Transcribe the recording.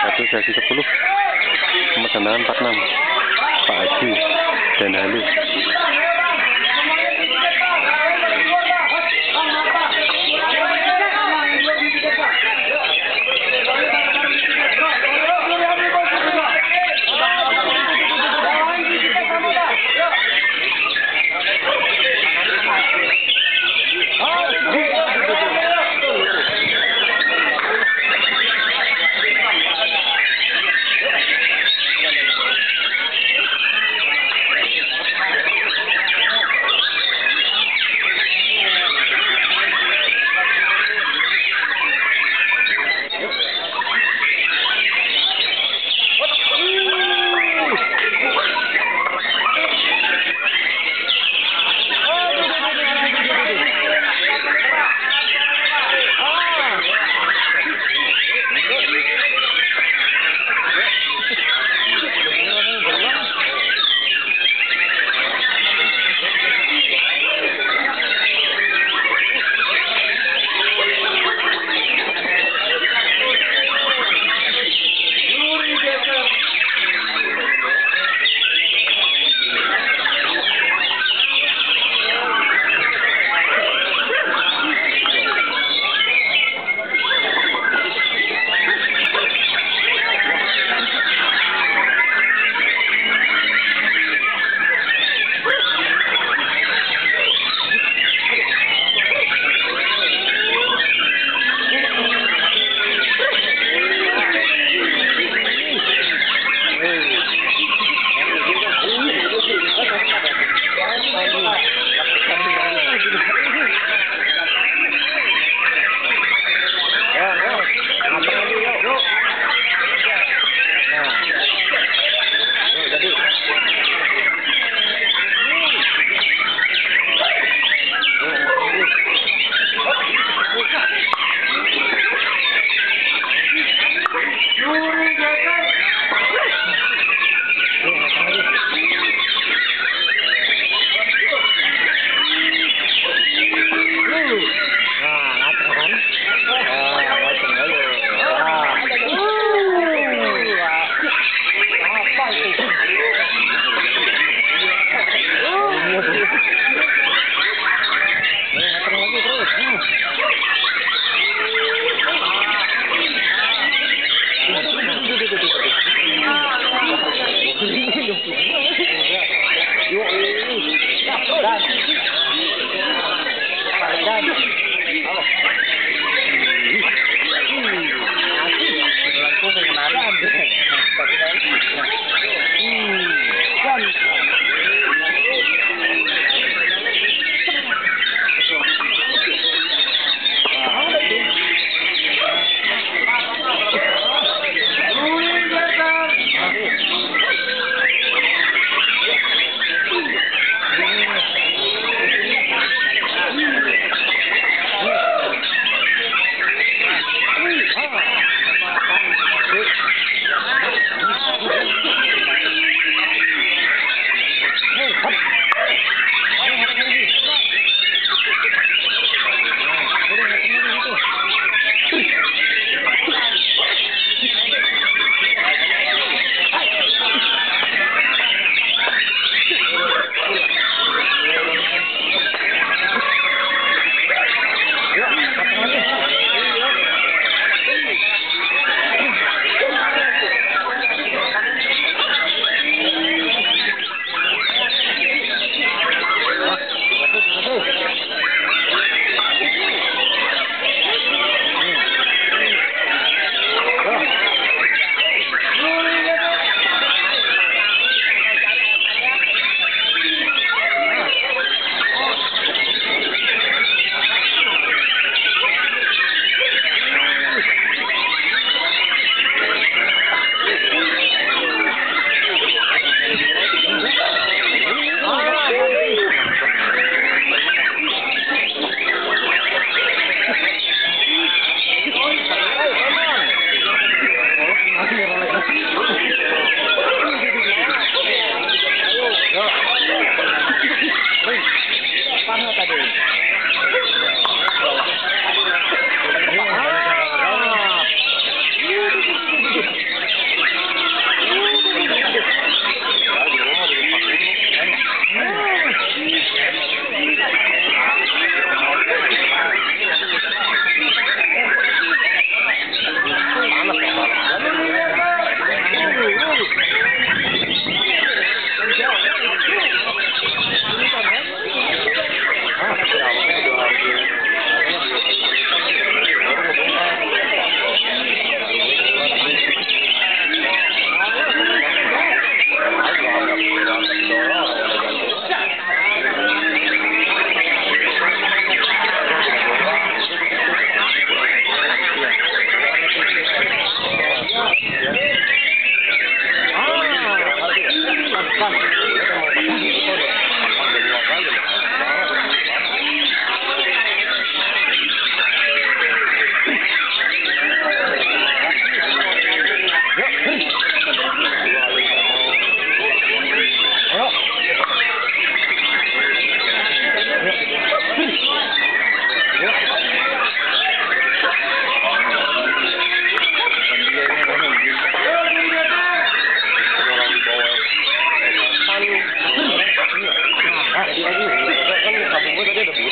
Satu sesi 10 nomor tendangan 46 Pak Haji dan Halu 他不会在这里